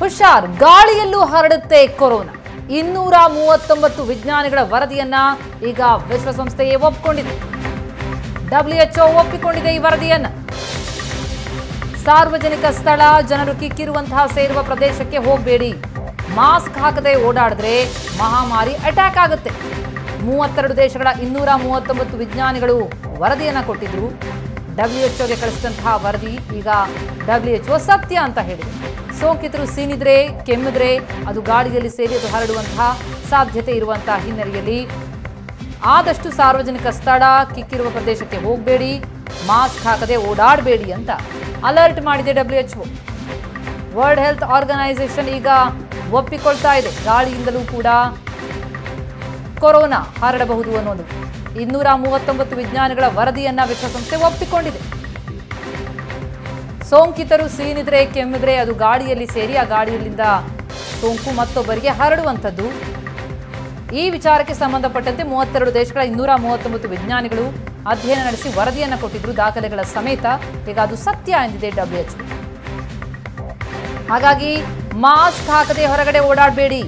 ಹುಷಾರ್, ಗಾಳಿಯಲ್ಲೂ ಹರಡುತ್ತೆ ಕೊರೋನಾ. ಇನ್ನೂರ ಮೂವತ್ತೊಂಬತ್ತು ವಿಜ್ಞಾನಿಗಳ ವರದಿಯನ್ನ ಈಗ ವಿಶ್ವಸಂಸ್ಥೆಯೇ ಒಪ್ಪಿಕೊಂಡಿದೆ ಡಬ್ಲ್ಯೂಎಚ್ಒ ಒಪ್ಪಿಕೊಂಡಿದೆ ಈ ವರದಿಯನ್ನ. ಸಾರ್ವಜನಿಕ ಸ್ಥಳ, ಜನರು ಕಿಕ್ಕಿರುವಂತಹ ಸೇರುವ ಪ್ರದೇಶಕ್ಕೆ ಹೋಗಬೇಡಿ. ಮಾಸ್ಕ್ ಹಾಕದೆ ಓಡಾಡಿದ್ರೆ ಮಹಾಮಾರಿ ಅಟ್ಯಾಕ್ ಆಗುತ್ತೆ. ಮೂವತ್ತೆರಡು ದೇಶಗಳ ಇನ್ನೂರ ಮೂವತ್ತೊಂಬತ್ತು ವಿಜ್ಞಾನಿಗಳು ವರದಿಯನ್ನ ಕೊಟ್ಟಿದ್ರು. ಡಬ್ಲ್ಯೂಎಚ್ಒಗೆ ಕಳಿಸಿದಂತಹ ವರದಿ ಈಗ ಡಬ್ಲ್ಯೂಎಚ್ಒ ಸತ್ಯ ಅಂತ ಹೇಳಿದೆ. ಸೋಂಕಿತರು ಸೀನಿದ್ರೆ, ಕೆಮ್ಮಿದ್ರೆ ಅದು ಗಾಳಿಯಲ್ಲಿ ಸೇರಿ ಅದು ಹರಡುವಂತಹ ಸಾಧ್ಯತೆ ಇರುವಂತಹ ಹಿನ್ನೆಲೆಯಲ್ಲಿ ಆದಷ್ಟು ಸಾರ್ವಜನಿಕ ಸ್ಥಳ ಕಿಕ್ಕಿರುವ ಪ್ರದೇಶಕ್ಕೆ ಹೋಗಬೇಡಿ, ಮಾಸ್ಕ್ ಹಾಕದೆ ಓಡಾಡಬೇಡಿ ಅಂತ ಅಲರ್ಟ್ ಮಾಡಿದೆ ಡಬ್ಲ್ಯೂಎಚ್ಒ ವರ್ಲ್ಡ್ ಹೆಲ್ತ್ ಆರ್ಗನೈಸೇಷನ್ ಈಗ ಒಪ್ಪಿಕೊಳ್ತಾ ಇದೆ. ಗಾಳಿಯಿಂದಲೂ ಕೂಡ ಕೊರೋನಾ ಹರಡಬಹುದು ಅನ್ನೋದು. ಇನ್ನೂರ ಮೂವತ್ತೊಂಬತ್ತು ವಿಜ್ಞಾನಿಗಳ ವರದಿಯನ್ನ ವಿಶ್ವಸಂಸ್ಥೆ ಒಪ್ಪಿಕೊಂಡಿದೆ. ಸೋಂಕಿತರು ಸೀನಿದ್ರೆ ಕೆಮ್ಮಿದ್ರೆ ಅದು ಗಾಡಿಯಲ್ಲಿ ಸೇರಿ ಆ ಗಾಡಿಯಲ್ಲಿಂದ ಸೋಂಕು ಮತ್ತೊಬ್ಬರಿಗೆ ಹರಡುವಂಥದ್ದು. ಈ ವಿಚಾರಕ್ಕೆ ಸಂಬಂಧಪಟ್ಟಂತೆ ಮೂವತ್ತೆರಡು ದೇಶಗಳ ಇನ್ನೂರ ಮೂವತ್ತೊಂಬತ್ತು ವಿಜ್ಞಾನಿಗಳು ಅಧ್ಯಯನ ನಡೆಸಿ ವರದಿಯನ್ನು ಕೊಟ್ಟಿದ್ರು ದಾಖಲೆಗಳ ಸಮೇತ. ಈಗ ಅದು ಸತ್ಯ ಎಂದಿದೆ ಡಬ್ಲ್ಯೂಎಚ್ ಹಾಗಾಗಿ ಮಾಸ್ಕ್ ಹಾಕದೆ ಹೊರಗಡೆ ಓಡಾಡಬೇಡಿ.